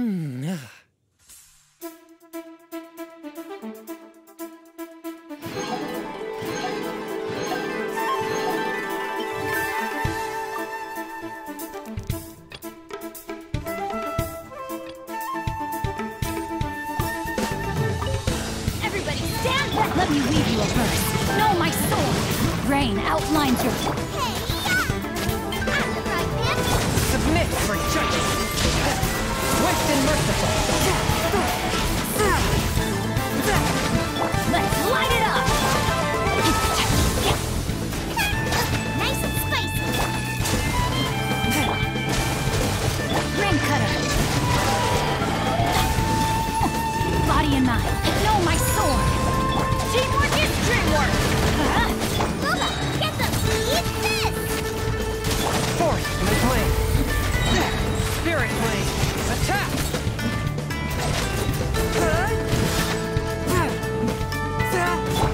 Everybody stand back! Let me weave you a verse. Know my sword. Rain outlines your... And mind. My sword. Teamwork is? Lola, get them. Eat this. Force and flame. Spirit flame. Attack.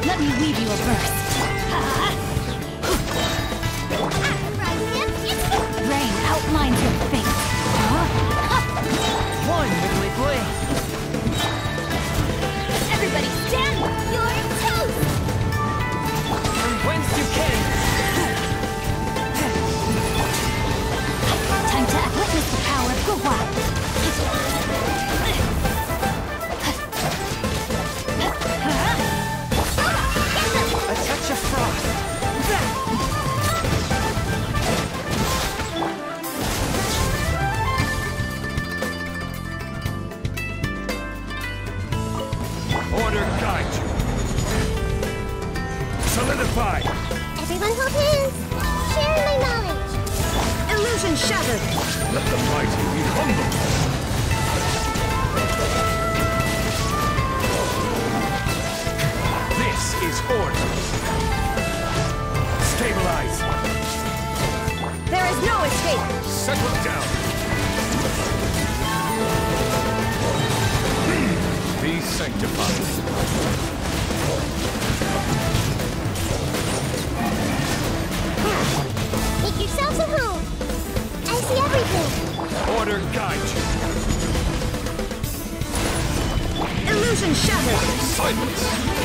Let me weave you a verse. Shattered. Let the mighty be humble. This is order. Stabilize. There is no escape. Settle down. Be sanctified. Silence.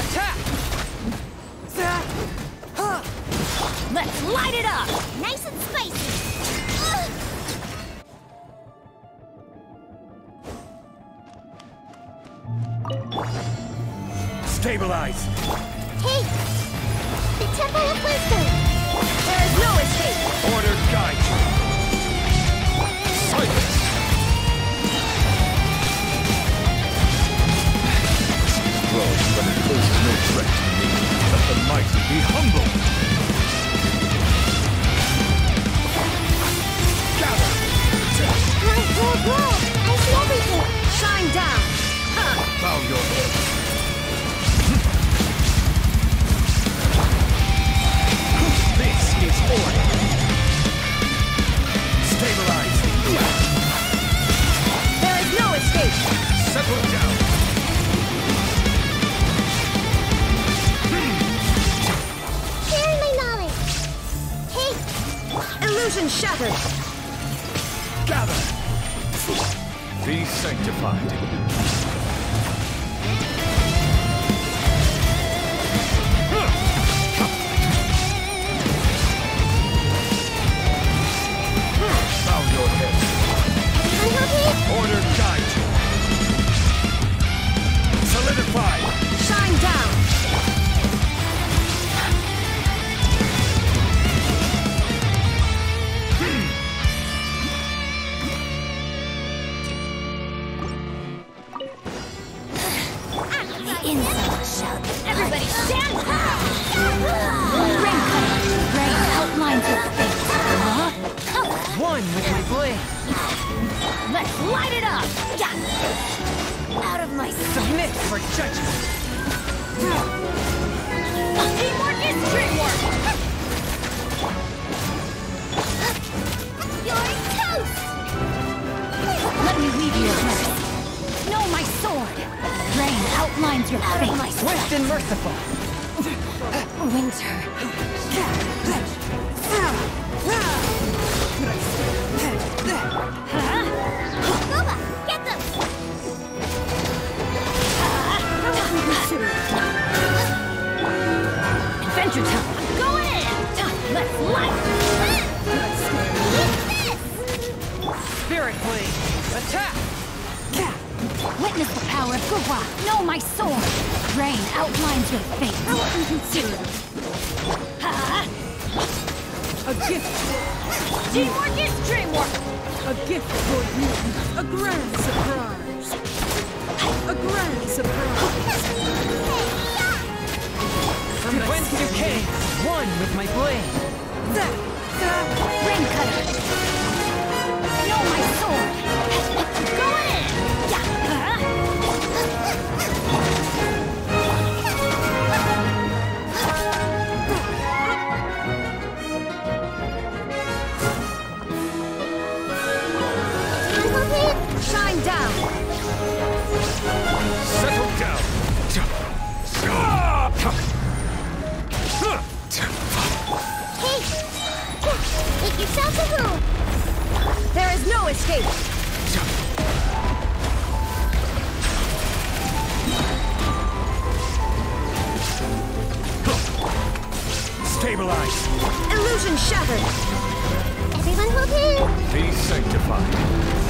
Attack! Let's light it up! Nice and spicy! Stabilize! Hey! The Temple of Wisdom! There is no escape! Order guide Sanctified. Submit for judgment. Teamwork is dreamwork! You're toast! Let me weave you a dress. Know my sword. Rain outlines your face. Swift and merciful. Winter. Outlines your face. Ha! A gift, Teamwork is dreamwork. a gift for you. A grand surprise. A grand surprise. From whence you came. One with my blade. Rain cutter. Escape. Stabilize. Illusion shattered. Everyone happy? Be sanctified.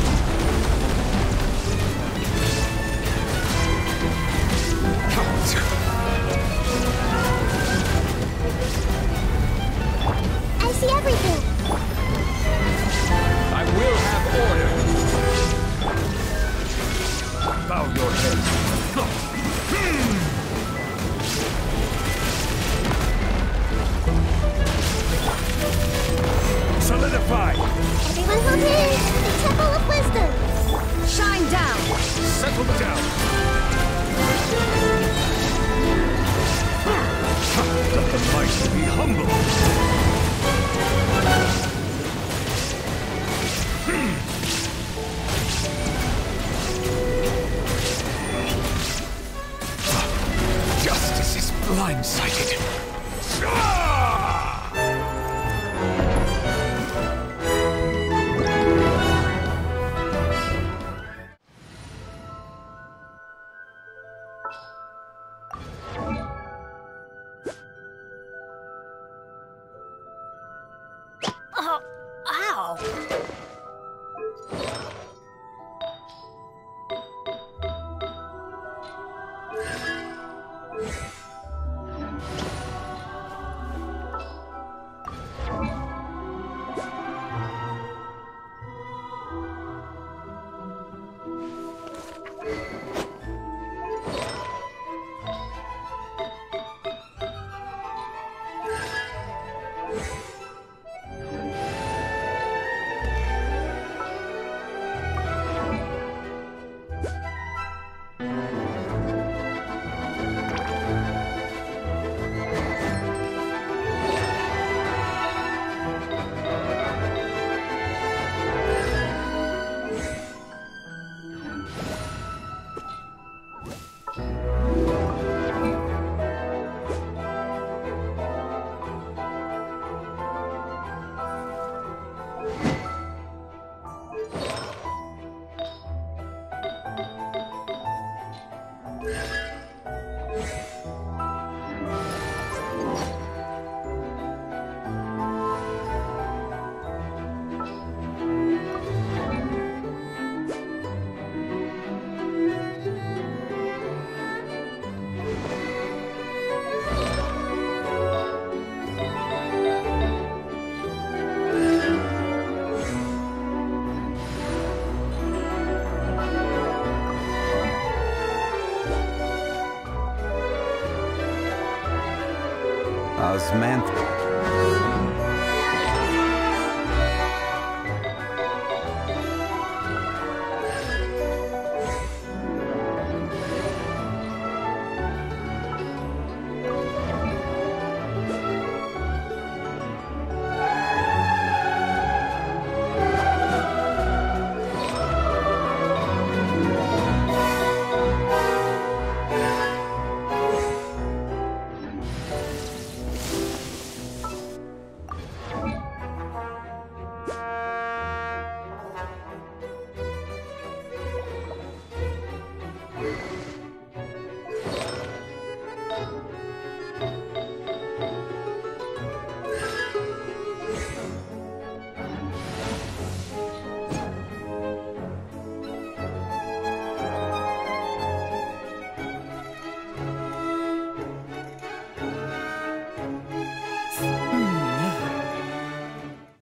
Be humble. Hmm. Ah, justice is blindsided. Ow. Osmanthus.